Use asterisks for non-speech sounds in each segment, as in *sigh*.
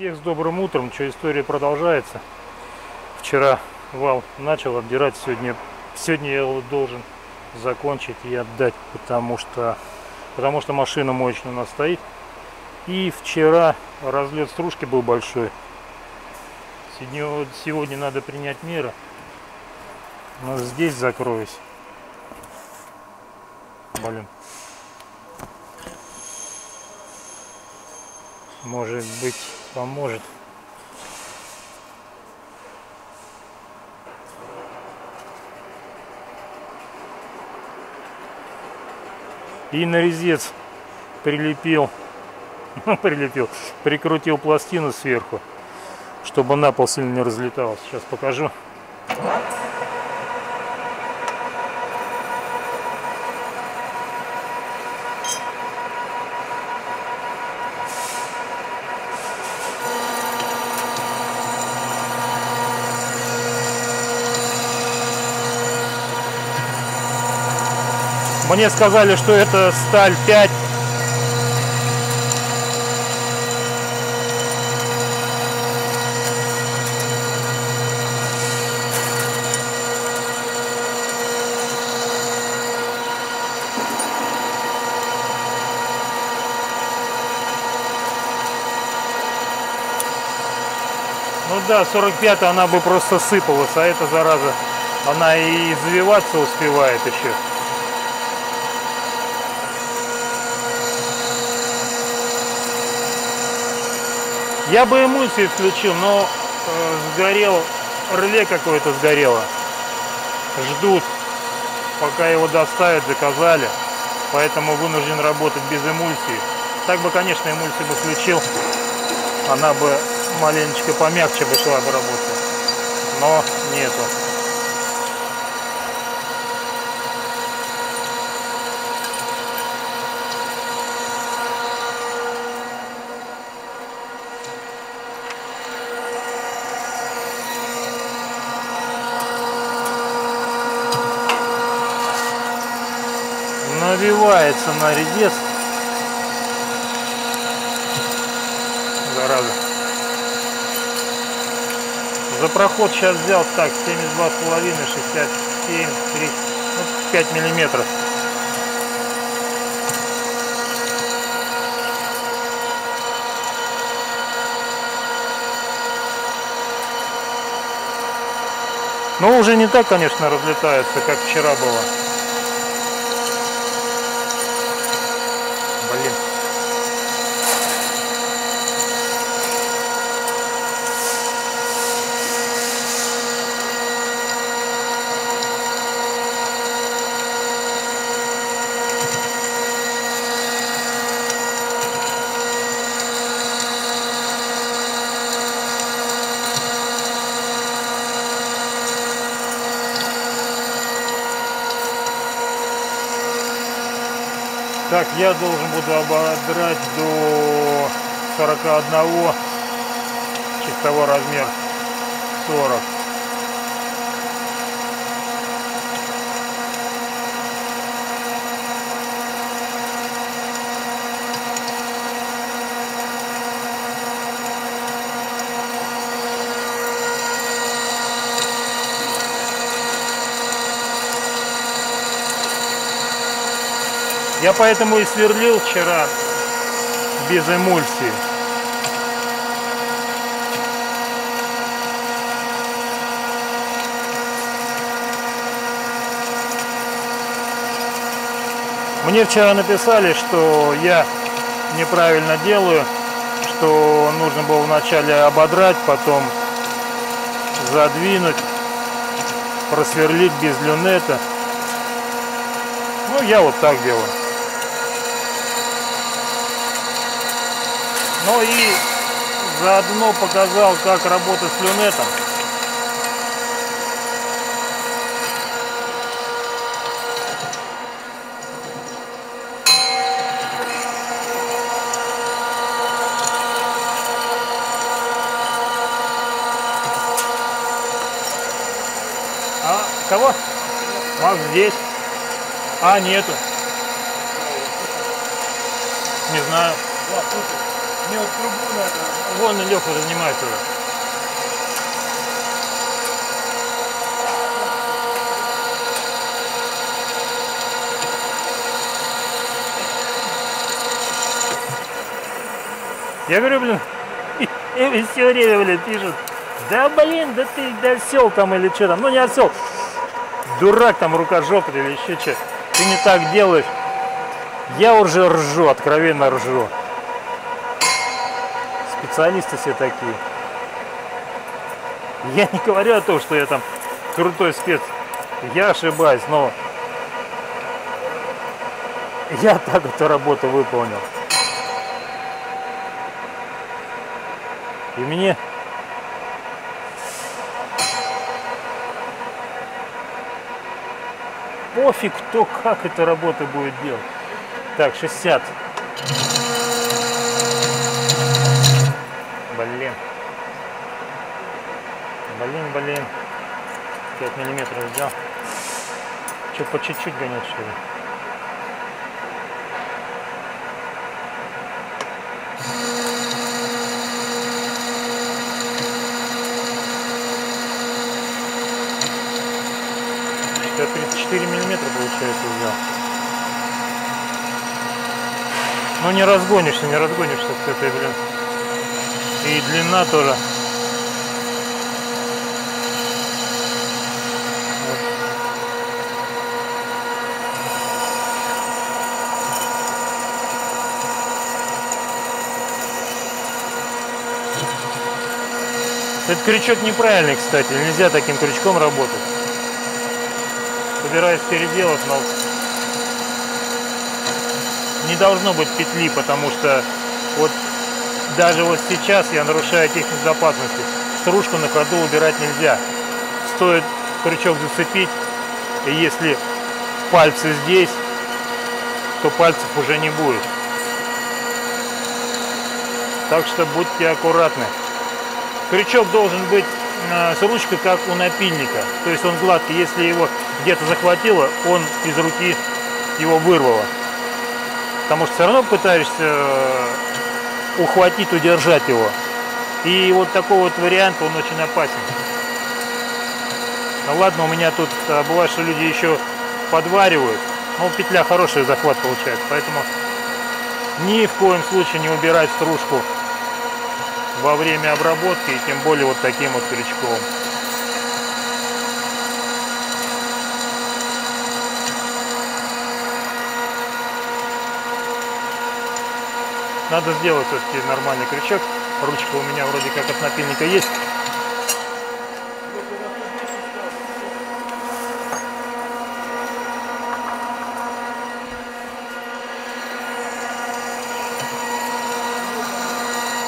Всех с добрым утром, что история продолжается. Вчера вал начал отдирать, сегодня, сегодня я его должен закончить и отдать, потому что, потому что машина мощная у нас стоит. И вчера разлет стружки был большой. Сегодня, сегодня надо принять меры. Но здесь закроюсь. Блин. Может быть поможет. И на резец прилепил, *laughs* прилепил, прикрутил пластину сверху, чтобы на пол сильно не разлеталась. Сейчас покажу. Мне сказали, что это сталь 5. Ну да, 45 она бы просто сыпалась, а эта зараза, она и завиваться успевает еще. Я бы эмульсию включил, но э, сгорел, реле какое-то сгорело. Ждут, пока его доставят, заказали. Поэтому вынужден работать без эмульсии. Так бы, конечно, эмульсию бы включил. Она бы маленечко помягче бы шла бы работа. Но нету. Навивается на редец. Зараза. За проход сейчас взял так 72,5, 67, 3, ну, 5 миллиметров. Но уже не так, конечно, разлетается, как вчера было. Так, я должен буду ободрать до 41 чистого размер 40. Я поэтому и сверлил вчера без эмульсии. Мне вчера написали, что я неправильно делаю, что нужно было вначале ободрать, потом задвинуть, просверлить без люнета. Ну, я вот так делаю. Ну и заодно показал, как работать с люнетом. А, кого? Макс здесь. А, нету. Не знаю. Мне вот трубу надо. Вон Леха занимается уже. Я говорю, блин, *laughs* и все время, блин, пишут, да блин, да ты да осел там или что там, ну не осел, дурак там рукожопый или еще что, ты не так делаешь. Я уже ржу, откровенно ржу. Специалисты все такие. Я не говорю о том, что я там крутой спец. Я ошибаюсь, но я так эту работу выполнил. И мне пофиг, кто как эту работу будет делать. Так, 60. Блин. Блин, блин. 5 миллиметров взял. Что, по чуть-чуть гонять, что ли? Что, 34 миллиметра получается взял. Ну не разгонишься, не разгонишься с этой, блин. И длина тоже. Этот крючок неправильный, кстати. Нельзя таким крючком работать. Собираюсь переделать, но не должно быть петли, потому что вот даже вот сейчас я нарушаю технику безопасности. Стружку на ходу убирать нельзя. Стоит крючок зацепить, и если пальцы здесь, то пальцев уже не будет. Так что будьте аккуратны. Крючок должен быть э, с ручкой, как у напильника. То есть он гладкий. Если его где-то захватило, он из руки его вырвало. Потому что все равно пытаешься э, ухватить, удержать его. И вот такой вот вариант, он очень опасен. Ну ладно, у меня тут а, бывает, что люди еще подваривают. Но петля хороший захват получается. Поэтому ни в коем случае не убирать стружку во время обработки, и тем более вот таким вот крючком. Надо сделать все-таки нормальный крючок. Ручка у меня вроде как от напильника есть.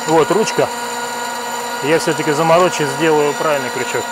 Вот ручка. Я все-таки заморочу, сделаю правильный крючок.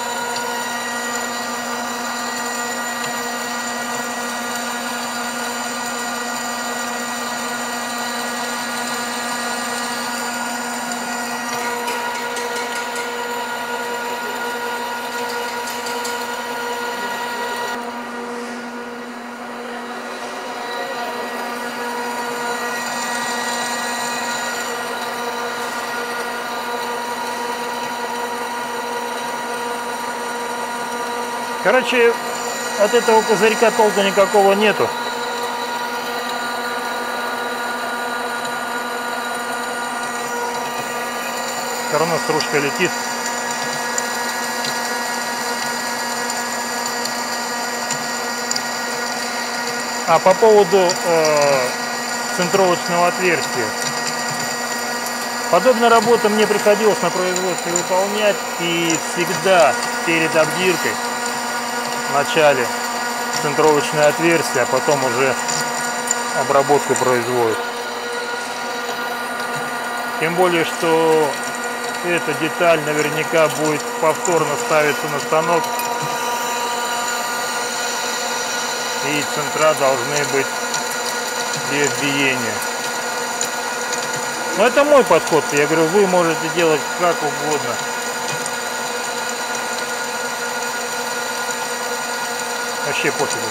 Короче, от этого козырька толка никакого нету. Все равно стружка летит. А по поводу э, центровочного отверстия. Подобная работа мне приходилось на производстве выполнять и всегда перед обдиркой начале центровочное отверстие, а потом уже обработку производит. Тем более, что эта деталь наверняка будет повторно ставиться на станок. И центра должны быть без биения. Но это мой подход. Я говорю, вы можете делать как угодно. вообще пофигу.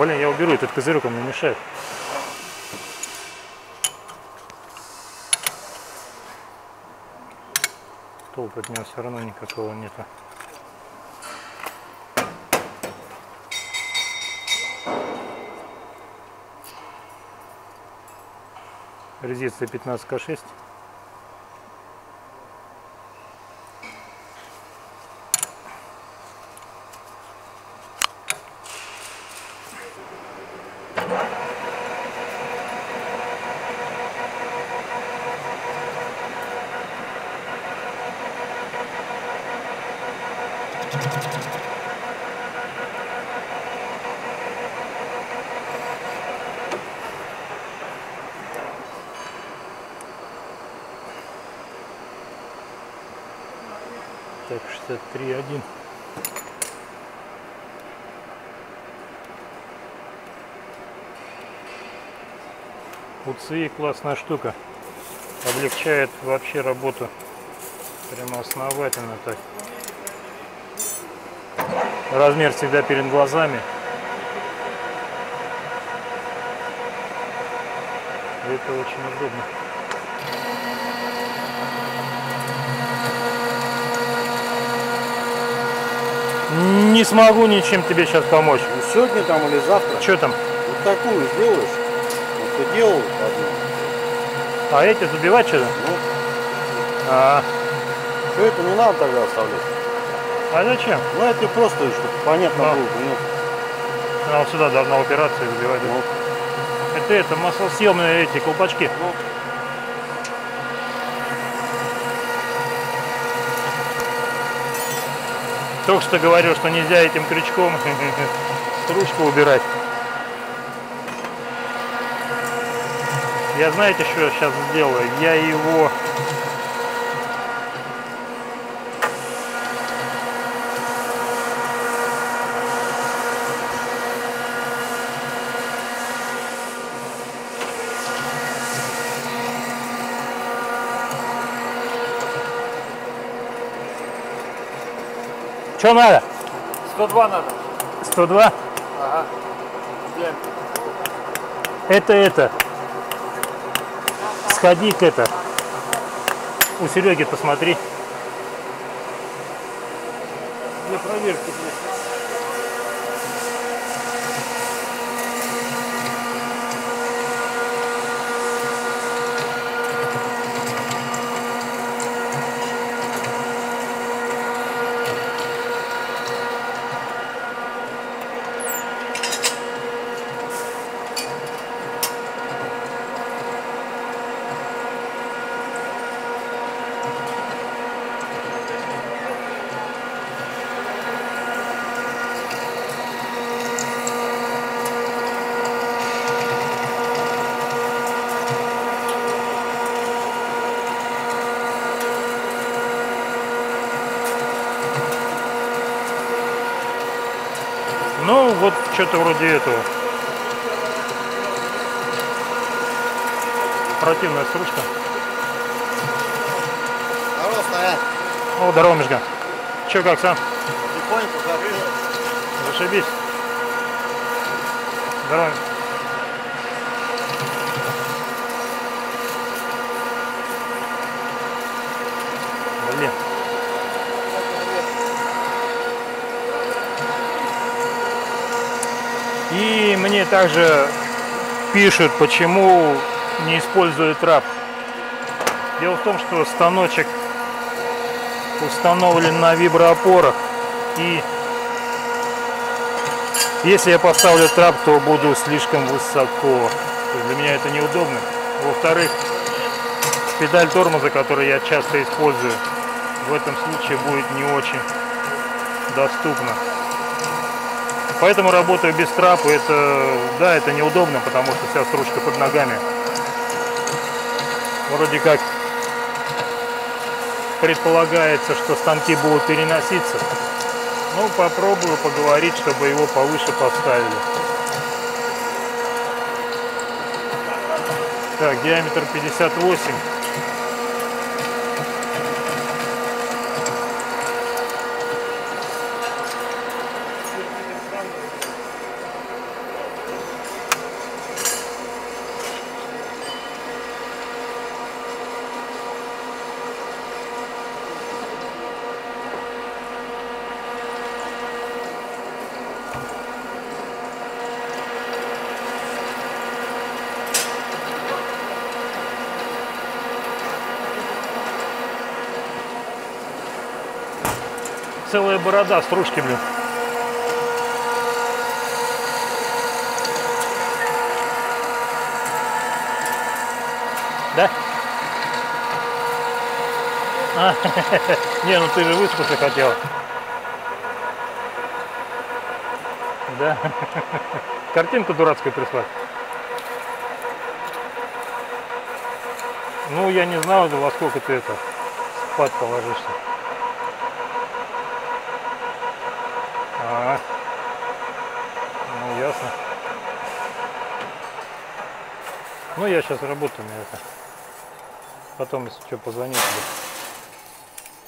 Блин, я уберу этот козырек, он мне мешает. Толку от него все равно никакого нету. Резисtor 15К6. Так, 63.1. УЦИ классная штука. Облегчает вообще работу. Прямо основательно так. Размер всегда перед глазами. Это очень удобно. Не смогу ничем тебе сейчас помочь. Ну, сегодня там или завтра. Что там? Вот такую сделаешь. Ты делал одну. А эти забивать что-то? Ну, А, все это не надо тогда оставлять. а зачем? Ну, это просто, чтобы понятно А. было. Ну, Она вот сюда должна упираться и забивать. ну, Это это маслосъемные эти колпачки. ну. Только что говорил, что нельзя этим крючком *laughs* стружку убирать. Я знаете, что я сейчас сделаю? Я его Что надо? 102 надо. 102? Ага. Взяем. Это это. Сходи к это. У Сереги посмотри. Для проверки. Ну, вот что-то вроде этого. Противная стружка. Здорово, стоять. О, здорово, Мишка. Че, как сам? Потихоньку, как. Зашибись. Здорово. Блин. И мне также пишут, почему не используют трап. Дело в том, что станочек установлен на виброопорах и если я поставлю трап, то буду слишком высоко. Для меня это неудобно. Во-вторых, педаль тормоза, которую я часто использую, в этом случае будет не очень доступна. Поэтому работаю без трапа. Это, да, это неудобно, потому что вся стружка под ногами. Вроде как предполагается, что станки будут переноситься. Ну, попробую поговорить, чтобы его повыше поставили. Так, диаметр 58. Борода стружки, блин. Да? А, *laughs* не, ну ты же выспаться хотел. Да? *laughs* Картинку дурацкую прислать. Ну, я не знал, во сколько ты это спать положишься. А, ну ясно. Ну, я сейчас работаю на это. Потом, если что, позвоню тебе.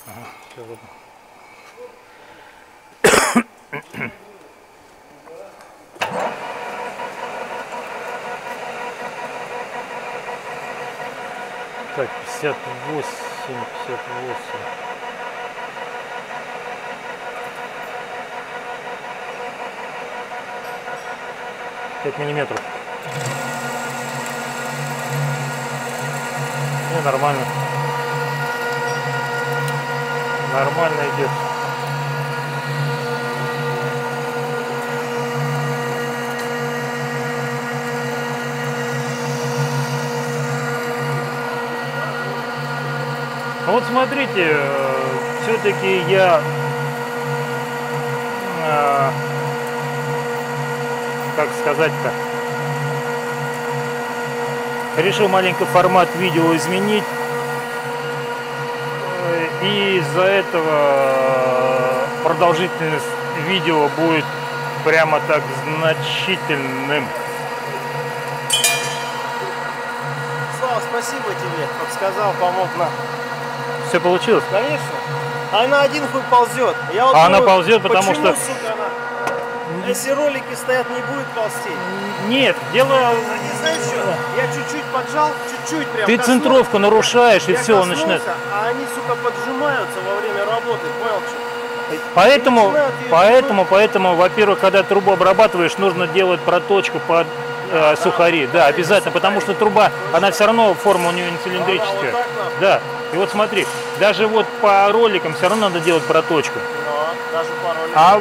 Ага, все, ладно. Так, 58, 58. Пять миллиметров. Ну, нормально. Нормально идет. Ну вот смотрите, все-таки я э, как сказать-то решил маленько формат видео изменить и из-за этого продолжительность видео будет прямо так значительным Слава, спасибо тебе, подсказал, помог нам. все получилось Конечно. Она один хуй ползет. Я вот А она думаю, ползет, потому что- сука, она... Если ролики стоят, не будет ползти. нет дело Они, знаешь что, я чуть-чуть поджал, чуть-чуть прям ты коснулся. центровку нарушаешь и Я все он начинает А они, сука, поджимаются во время работы, понял что? Поэтому, поэтому, поэтому, во-первых, когда трубу обрабатываешь, нужно делать проточку под э, сухари. Да, обязательно, потому что труба, она все равно форма у нее не цилиндрическая. Да. И вот смотри, даже вот по роликам все равно надо делать проточку. Но, даже по роликам. А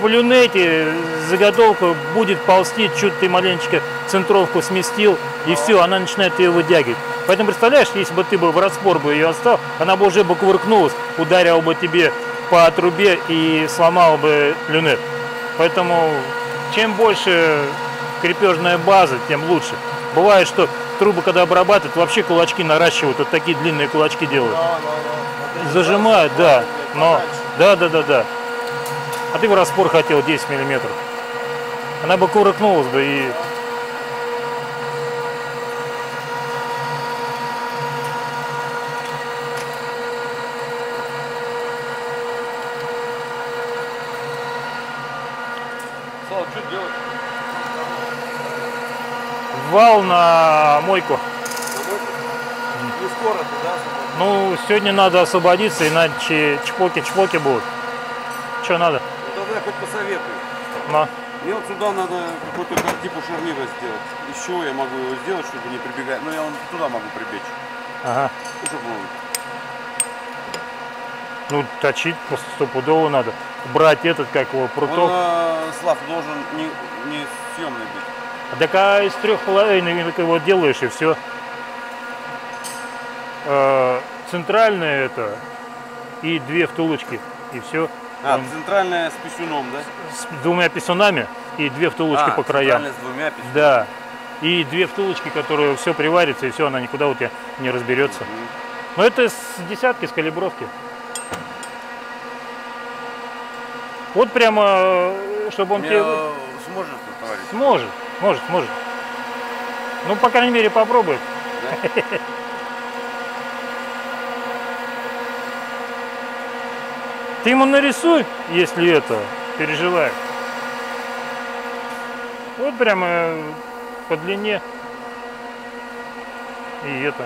в люнете заготовка будет ползти, чуть ты маленечко центровку сместил, и все, она начинает ее вытягивать. Поэтому представляешь, если бы ты бы в распор бы ее оставил, она бы уже бы кувыркнулась, ударила бы тебе по трубе и сломала бы люнет. Поэтому чем больше крепежная база, тем лучше. Бывает, что трубы, когда обрабатывают, вообще кулачки наращивают, вот такие длинные кулачки делают. Да, да, да. Зажимают, да, но да, да, да, да. А ты в распор хотел 10 миллиметров. Она бы кувыркнулась бы и Слава, что делать? вал на мойку. Не скоро ты, да? Ну, сегодня надо освободиться, иначе чпоки-чпоки будут. Что надо? Тогда хоть посоветуй. На. Мне вот сюда надо какой-то как типа шарнира сделать. Из чего я могу его сделать, чтобы не прибегать? Ну я вон туда могу прибечь. Ага. Ну, чтобы он- Ну, точить просто стопудово надо. Брать этот, как его, Он, пруток. э, Слав, должен не, не съемный быть. Так а из трех половин ты его делаешь и все. Центральное это и две втулочки. И все. А, центральная с писюном, да? С двумя писюнами и две втулочки а, по краям. с двумя писюнами. Да. И две втулочки, которые все приварится, и все, она никуда у тебя не разберется. Мгм. Но это с десятки, с калибровки. Вот прямо, э, чтобы он Мне, тебе... э, сможет, товарищ? Сможет, может, может. Ну, по крайней мере, попробует. Да? *laughs* Ты ему нарисуй, если это, переживает. Вот прямо по длине. И это.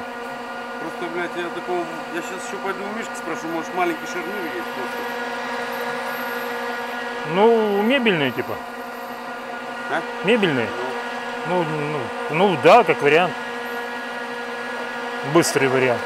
Просто, блядь, я такого... Я сейчас еще пойду у Мишки спрошу, может маленький шарнир есть просто? Ну, мебельные типа. А? Мебельные. Ну, Ну, ну, ну да, как вариант. Быстрый вариант.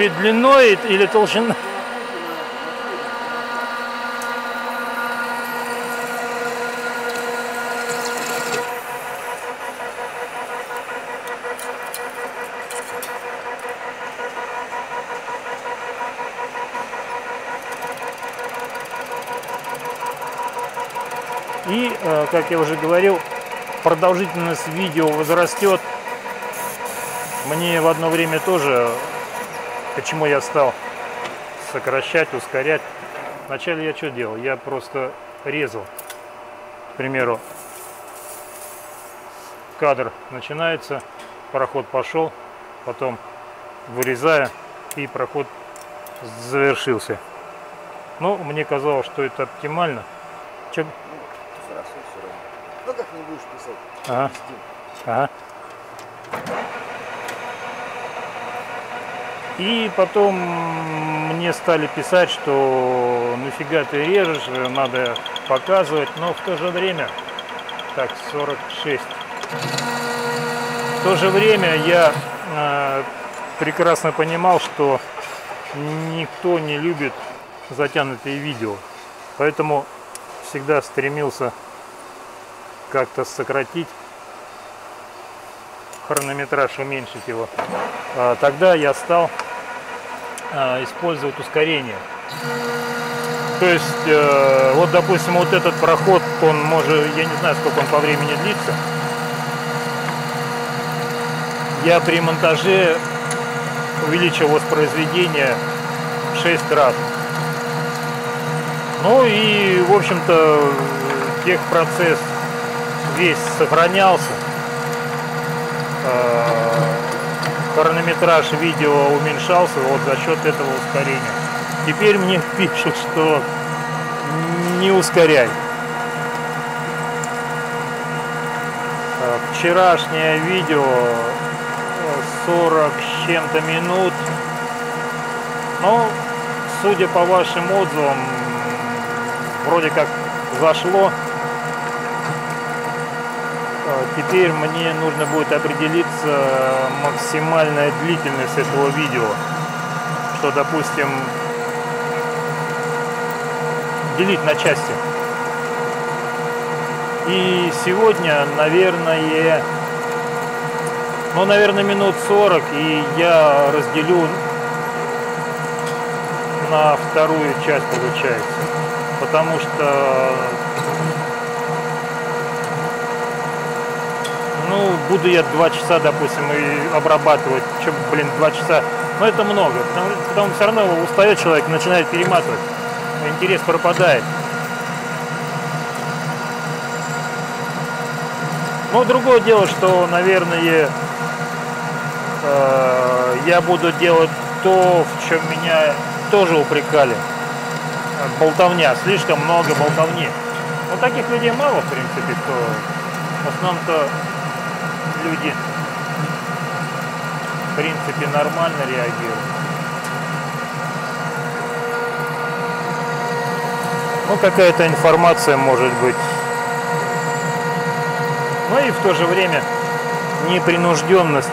Тебе длиной или толщиной? И, э, как я уже говорил, продолжительность видео возрастет. Мне в одно время тоже, почему я стал сокращать, ускорять. Вначале я что делал? Я просто резал. К примеру, кадр начинается, проход пошел, потом вырезая, и проход завершился. Но мне казалось, что это оптимально. Чё- Хорошо, все равно. Ну как не будешь писать? Ага. Ага. И потом мне стали писать, что нафига ты режешь, надо показывать, но в то же время, так, 46. В то же время я э, прекрасно понимал, что никто не любит затянутые видео. Поэтому всегда стремился как-то сократить хронометраж, уменьшить его. А, Тогда я стал использовать ускорение. То есть, э, вот, допустим, вот этот проход, он может, я не знаю, сколько он по времени длится. Я при монтаже увеличил воспроизведение в 6 раз. Ну и, в общем-то, техпроцесс весь сохранялся. Э, Хронометраж видео уменьшался вот за счет этого ускорения. Теперь мне *laughs* пишут, что не ускоряй. Э, Вчерашнее видео э, 40 с чем-то минут. Но, судя по вашим отзывам, вроде как зашло. Теперь мне нужно будет определиться э, максимальная длительность этого видео. Что, допустим, делить на части. И сегодня, наверное, ну, наверное, минут 40, и я разделю на вторую часть, получается. Потому что ну, буду я два часа, допустим, и обрабатывать, что, блин, два часа, но это много, потому, потому все равно устает человек, начинает перематывать, интерес пропадает. Но другое дело, что, наверное, э, я буду делать то, в чем меня тоже упрекали. Болтовня, слишком много болтовни. Но таких людей мало, в принципе, кто в основном-то люди в принципе нормально реагируют. Ну, какая-то информация может быть. Ну и в то же время непринужденность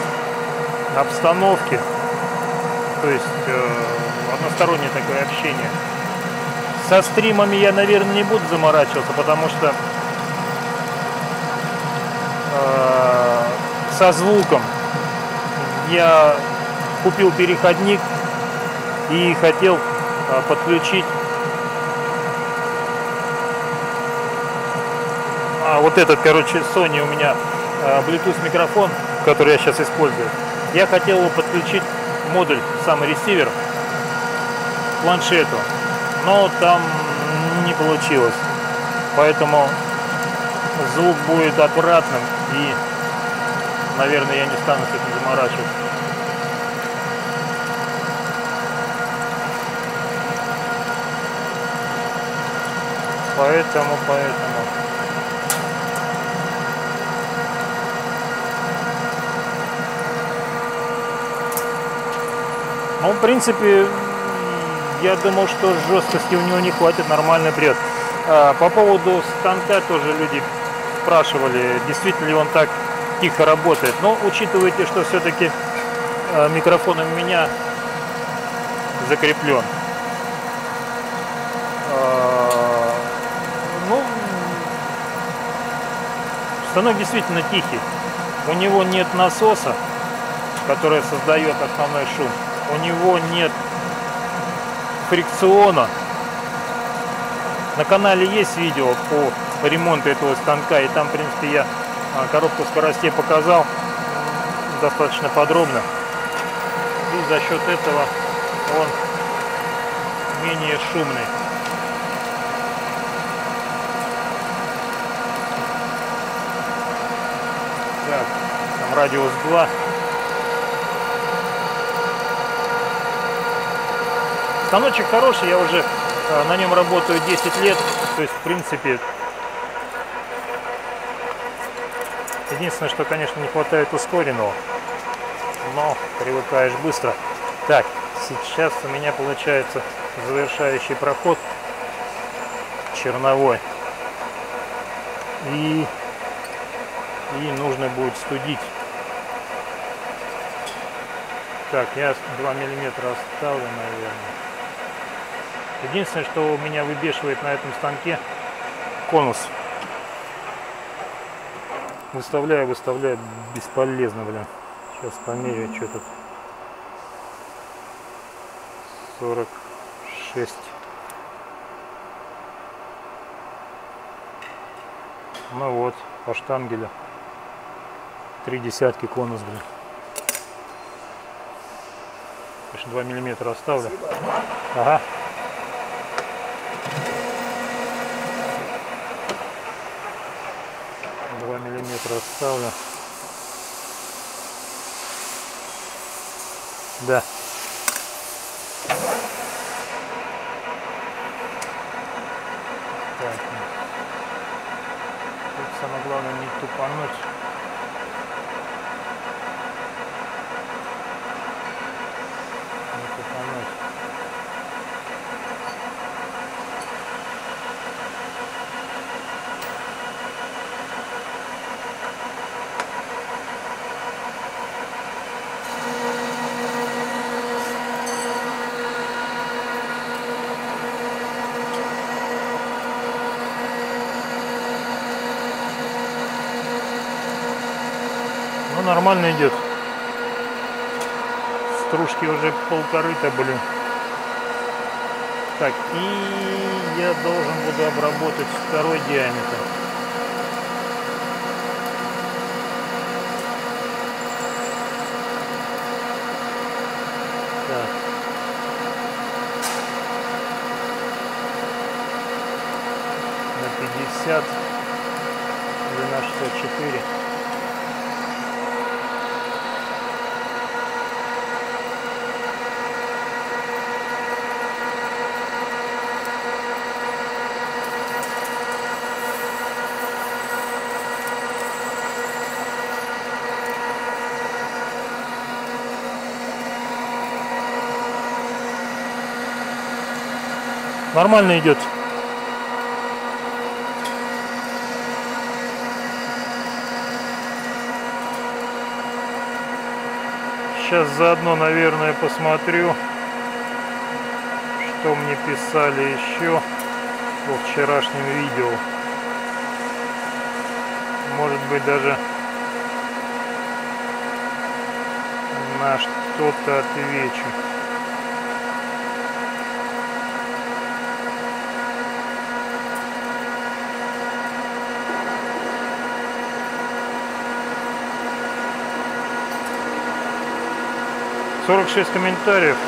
обстановки, то есть э, одностороннее такое общение. Со стримами я, наверное, не буду заморачиваться, потому что э, со звуком я купил переходник и хотел э, подключить а, вот этот, короче, Sony у меня э, Bluetooth микрофон, который я сейчас использую. Я хотел его подключить модуль, самый ресивер, к планшету, но там не получилось. Поэтому звук будет отвратным и, наверное, я не стану с этим заморачиваться. Поэтому, поэтому. Ну, в принципе, я думал, что жесткости у него не хватит, нормально прет. А, По поводу станка тоже люди спрашивали, действительно ли он так тихо работает. Но учитывайте, что все-таки микрофон у меня закреплен. А, Ну, станок действительно тихий. У него нет насоса, который создает основной шум. У него нет фрикциона. На канале есть видео по ремонту этого станка, и там, в принципе, я коробку скоростей показал достаточно подробно. И за счет этого он менее шумный. Так, там радиус 2. Станочек хороший, я уже э, на нем работаю 10 лет. То есть, в принципе, единственное, что, конечно, не хватает ускоренного. Но привыкаешь быстро. Так, сейчас у меня получается завершающий проход черновой. И, и нужно будет студить. Так, я 2 миллиметра оставлю, наверное. Единственное, что меня выбешивает на этом станке конус. Выставляю, выставляю, бесполезно, блин. Сейчас померяю, что тут. 46. Ну вот, по штангелю. Три десятки конус, блин. Конечно, 2 миллиметра оставлю. Ага. Оставлю. Да. Так. Тут самое главное не тупануть. Не тупануть. Ну, нормально идет. Стружки уже полкорыта, блин. Так, и я должен буду обработать второй диаметр. Так. На 50, длина 64. Нормально идет. Сейчас заодно, наверное, посмотрю, что мне писали еще по вчерашним видео. Может быть, даже на что-то отвечу. Сорок шесть комментариев.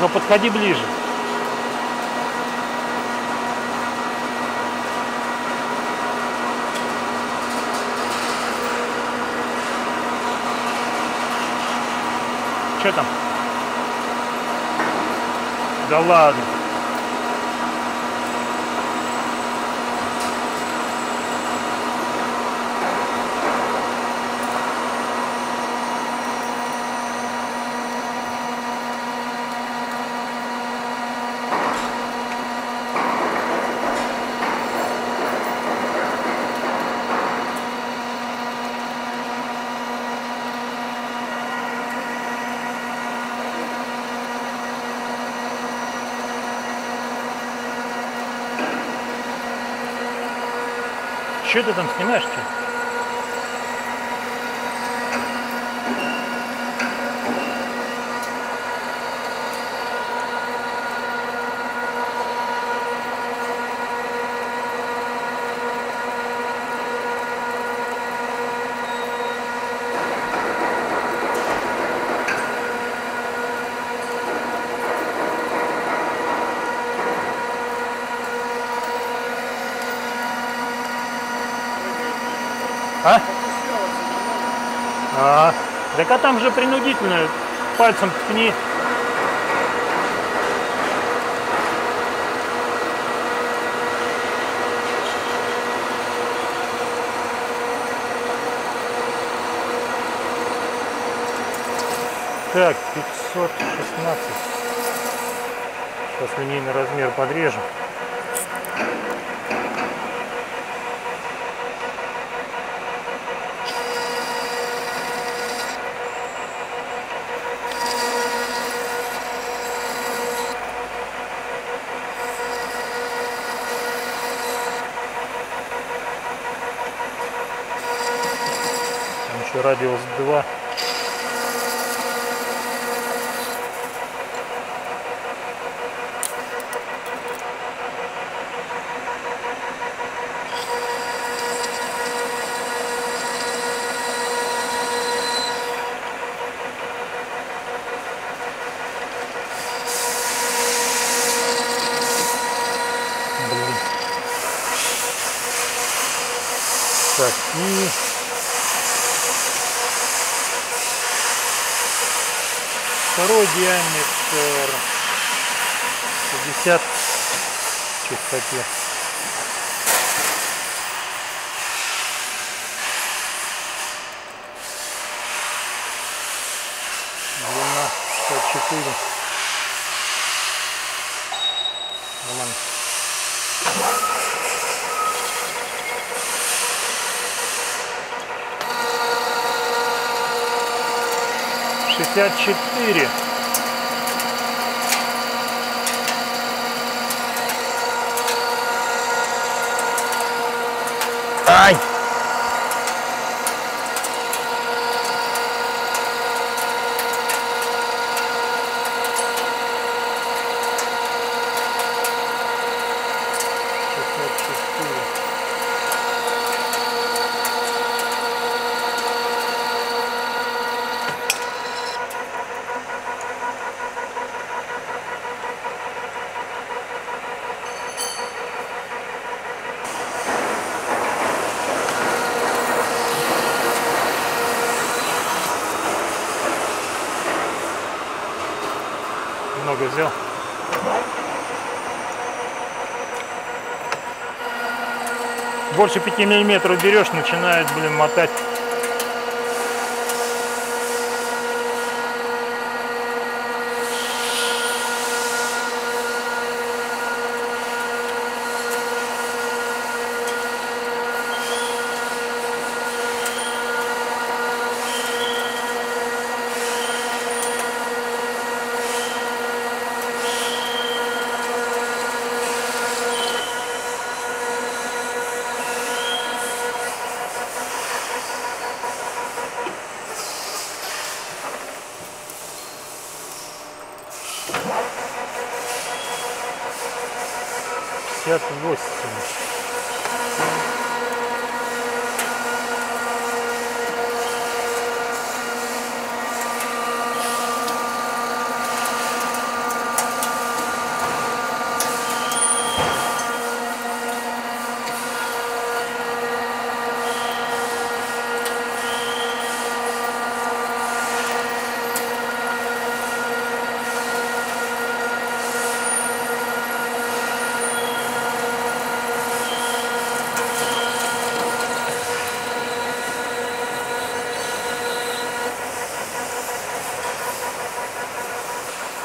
Леха, подходи ближе. Что там? Да ладно. Что ты там снимаешь? Что? А? А, так а там же принудительно. Пальцем ткни. Так, 516. Сейчас линейный размер подрежем. Радиус 2. Блин. Так, и второй диаметр 50 чистоте. Длина 54. Нормально. Шестьдесят четыре. Ай! Шестьдесят четыре. Много взял. Больше 5 миллиметров берешь, начинает, блин, мотать. Пятьдесят восемь.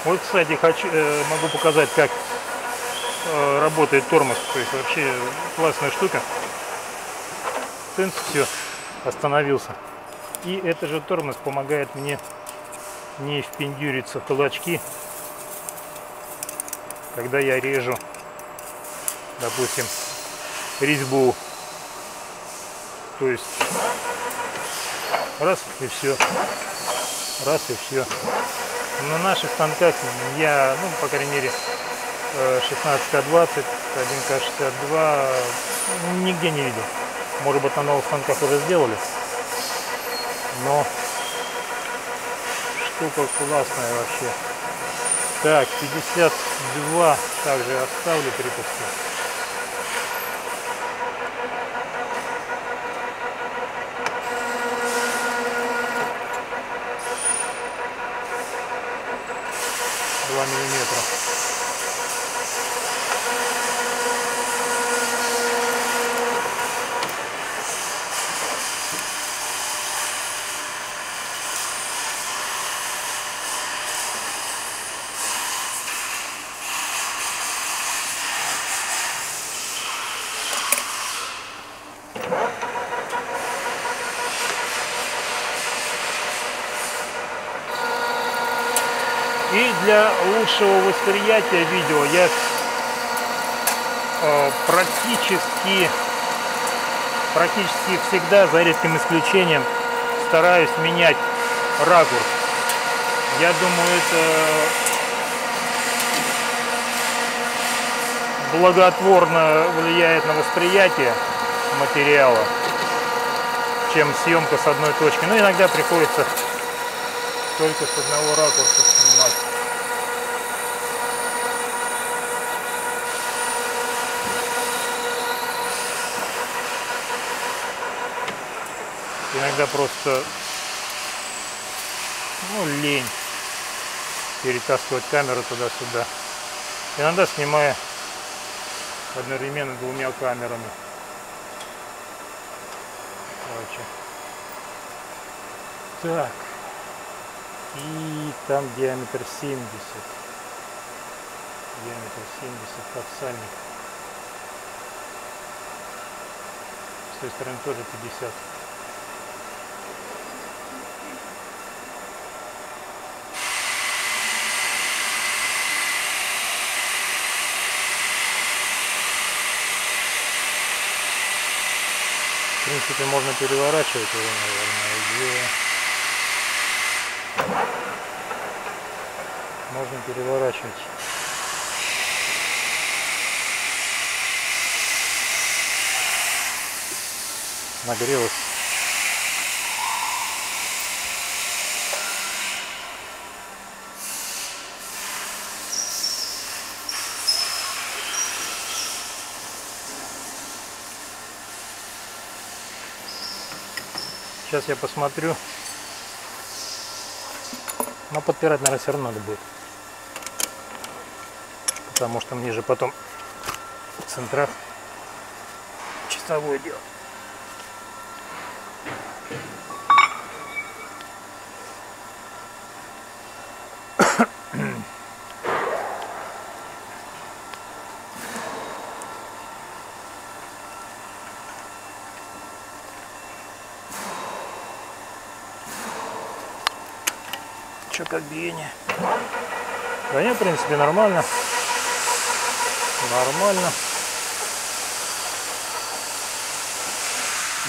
Вот, кстати, хочу, э, могу показать, как э, работает тормоз. То есть вообще классная штука. Цинц, все, остановился. И это же тормоз помогает мне не впендюриться в кулачки, когда я режу, допустим, резьбу. То есть раз и все. Раз и все. На наших станках я, ну, по крайней мере, 16К20, 1К62 нигде не видел. Может быть, на новых станках уже сделали. Но штука классная вообще. Так, 52 также оставлю припуски. Два миллиметра. И для лучшего восприятия видео я э, практически, практически всегда, за редким исключением, стараюсь менять ракурс. Я думаю, это благотворно влияет на восприятие материала, чем съемка с одной точки. Но иногда приходится только с одного ракурса снимать. Иногда просто ну, лень перетаскивать камеру туда-сюда. Иногда снимая одновременно двумя камерами. Короче. Так. И там диаметр 70. Диаметр 70 как сальник. С той стороны тоже 50. Принципе, можно переворачивать его, наверное, и можно переворачивать. Нагрелось. Сейчас я посмотрю. Но подпирать, наверное, все равно надо будет. Потому что мне же потом в центрах часовое делать. Биение? Да нет, в принципе, нормально. Нормально.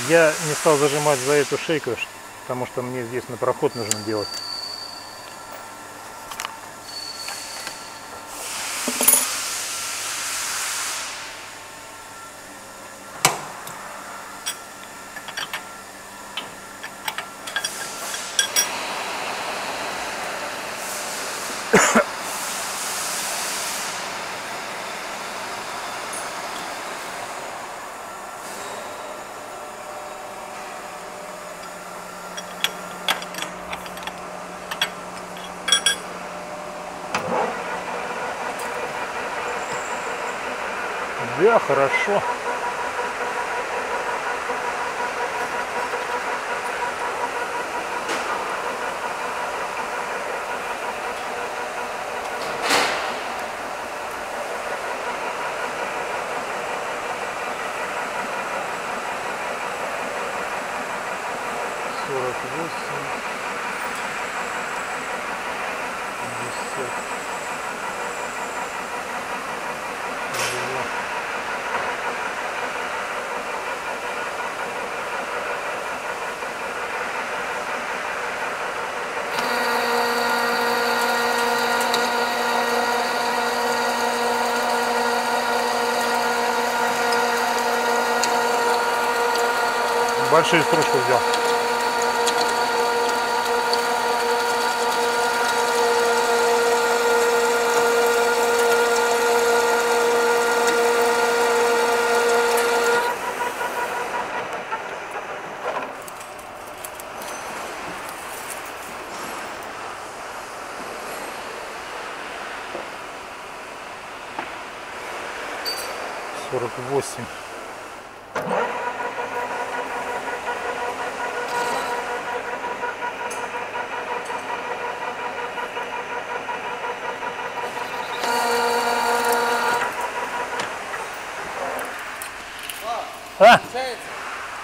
Я не стал зажимать за эту шейку, потому что мне здесь на проход нужно делать. Да, хорошо. Большую стружку взял.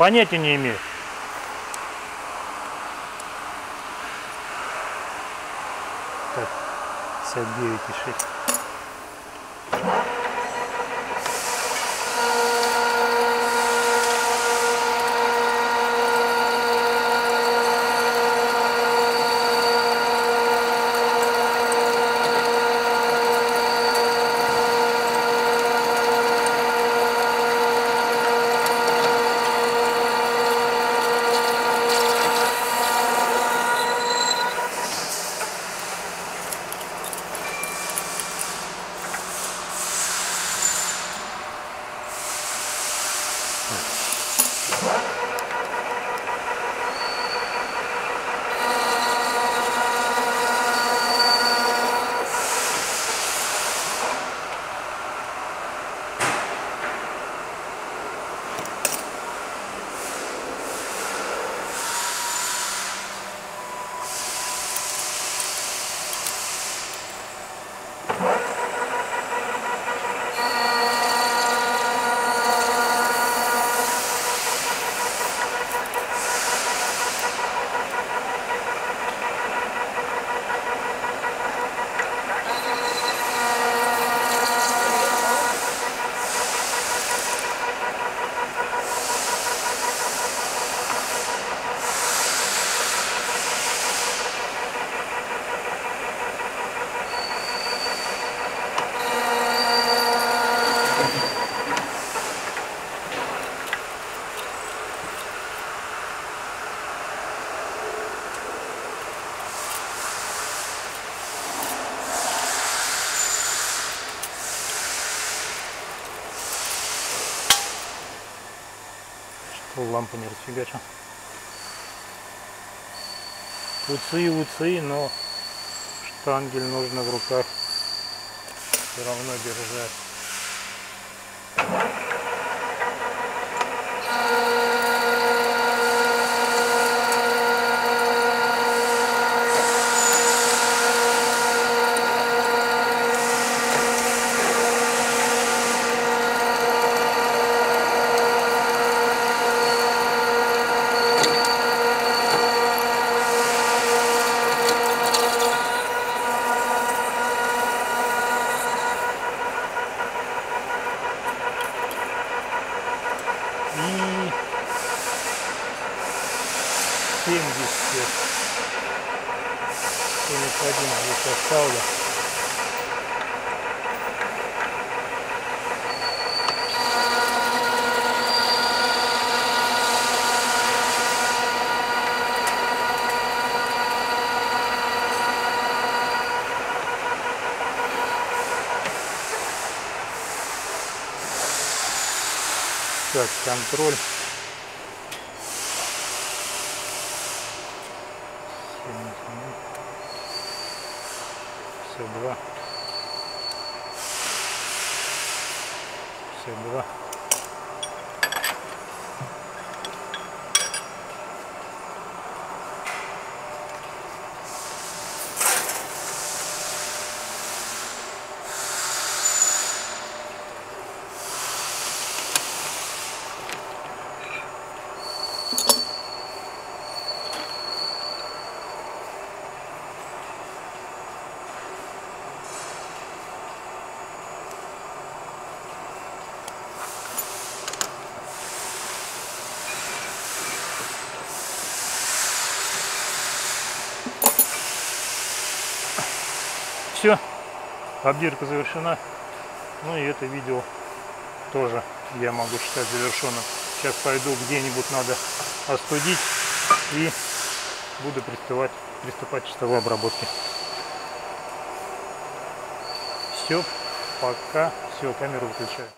Понятия не имею. Так, 59,6. Что лампу не расфигачил. Уцы, уцы, но штангель нужно в руках все равно держать. И 70 71 здесь оставлю. Так, контроль. обдирка завершена. Ну и это видео тоже я могу считать завершенным. Сейчас пойду где-нибудь надо остудить и буду приступать, приступать к чистовой обработке. Все, пока, все, камеру выключаю.